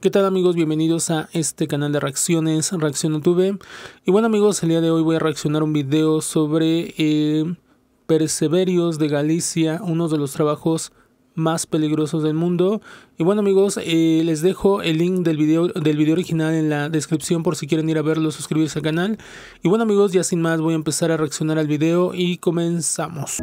¿Qué tal amigos? Bienvenidos a este canal de reacciones, Reacción YouTube. Y bueno amigos, el día de hoy voy a reaccionar un video sobre eh, Perseverios de Galicia, uno de los trabajos más peligrosos del mundo. Y bueno amigos, eh, les dejo el link del video, del video original en la descripción por si quieren ir a verlo, suscribirse al canal. Y bueno amigos, ya sin más voy a empezar a reaccionar al video y comenzamos.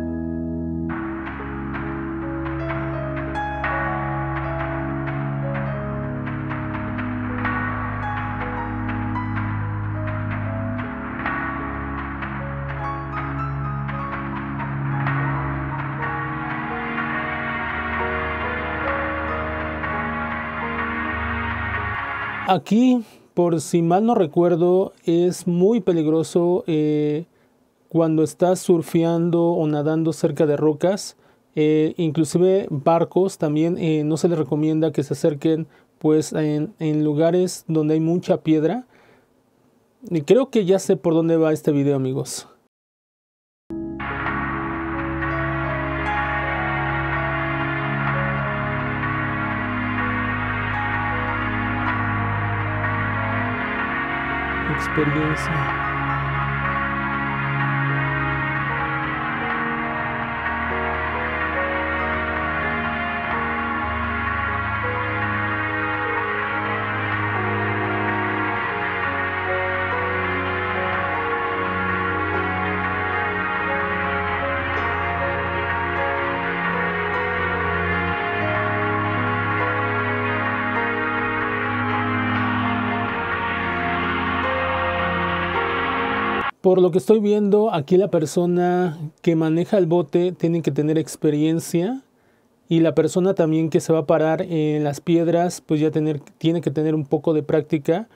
Aquí, por si mal no recuerdo, es muy peligroso eh, cuando estás surfeando o nadando cerca de rocas. Eh, inclusive barcos también eh, no se les recomienda que se acerquen pues en, en lugares donde hay mucha piedra. Y creo que ya sé por dónde va este video amigos. Experiencia. Por lo que estoy viendo, aquí la persona que maneja el bote tiene que tener experiencia y la persona también que se va a parar en las piedras, pues ya tener, tiene que tener un poco de práctica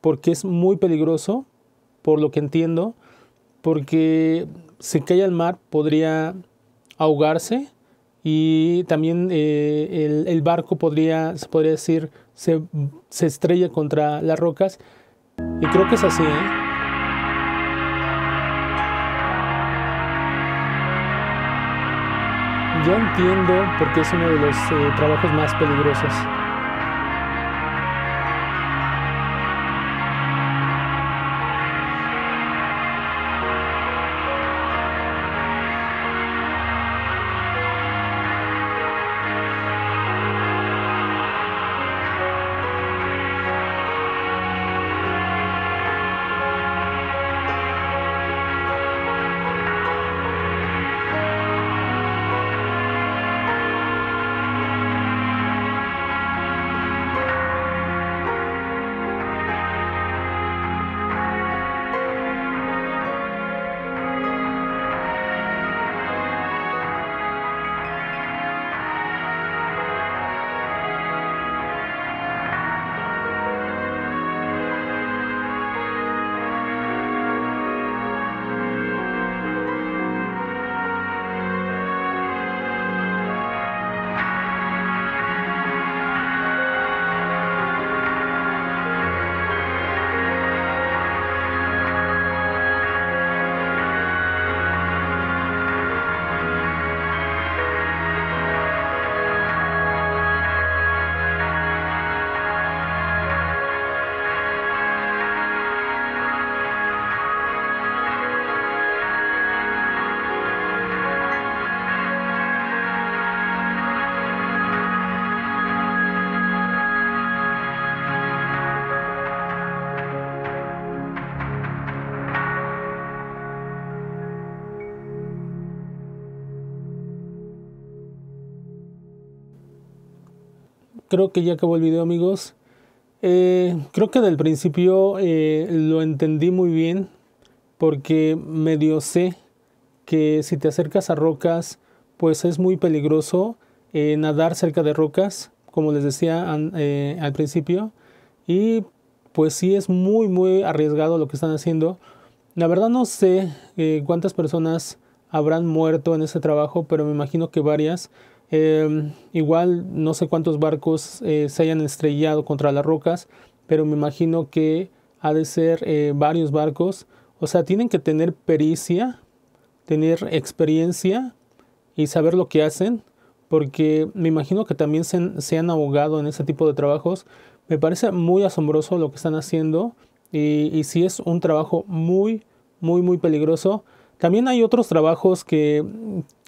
porque es muy peligroso, por lo que entiendo, porque si cae al mar podría ahogarse y también eh, el, barco podría, se podría decir, se, estrella contra las rocas. Y creo que es así, ¿eh? Yo entiendo porque es uno de los eh, trabajos más peligrosos. Creo que ya acabó el video amigos. Eh, creo que del principio eh, lo entendí muy bien porque medio sé que si te acercas a rocas pues es muy peligroso eh, nadar cerca de rocas como les decía al principio y pues sí es muy muy arriesgado lo que están haciendo. La verdad no sé cuántas personas habrán muerto en ese trabajo pero me imagino que varias Em, igual no sé cuántos barcos eh, se hayan estrellado contra las rocas, pero me imagino que ha de ser eh, varios barcos. O sea, tienen que tener pericia, tener experiencia y saber lo que hacen, porque me imagino que también se, se han ahogado en ese tipo de trabajos, Me parece muy asombroso lo que están haciendo y, y sí es un trabajo muy, muy, muy peligroso. También hay otros trabajos que,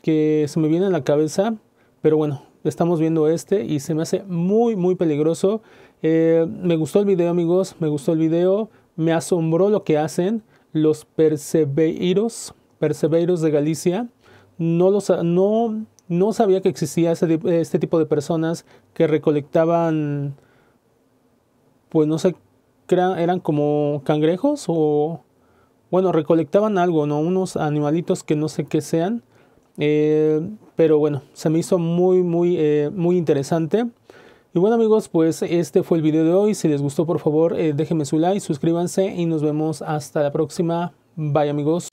que se me vienen a la cabeza, pero bueno, estamos viendo este y se me hace muy, muy peligroso. Eh, me gustó el video, amigos, me gustó el video, me asombró lo que hacen los perseveiros, perseveiros de Galicia. No, los, no, no sabía que existía este tipo de personas que recolectaban, pues no sé, eran como cangrejos o, bueno, recolectaban algo, ¿no? Unos animalitos que no sé qué sean. Eh, pero bueno, se me hizo muy, muy, eh, muy interesante. Y bueno amigos, pues este fue el video de hoy. Si les gustó, por favor, eh, déjenme su like, suscríbanse y nos vemos hasta la próxima. Bye amigos.